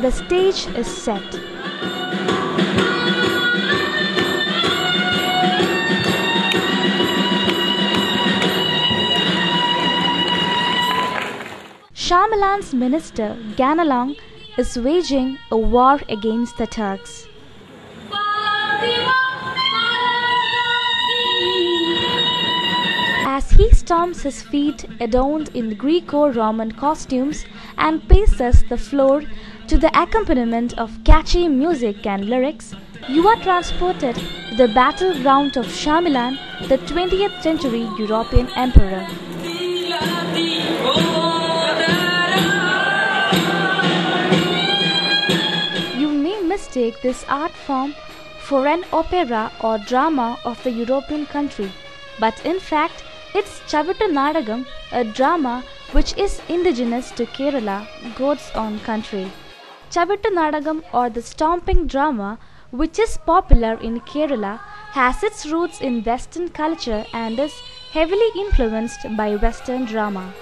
the stage is set. Charlemagne's minister Ganelon is waging a war against the Turks. He stomps his feet adorned in Greco-Roman costumes and paces the floor to the accompaniment of catchy music and lyrics, you are transported to the battleground of Charlemagne, the 20th century European emperor. You may mistake this art form for an opera or drama of the European country, but in fact, it's Chavittu Nadakam, a drama which is indigenous to Kerala, God's own country. Chavittu Nadakam or the stomping drama, which is popular in Kerala, has its roots in Western culture and is heavily influenced by Western drama.